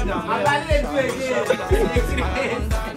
I'm not letting you again.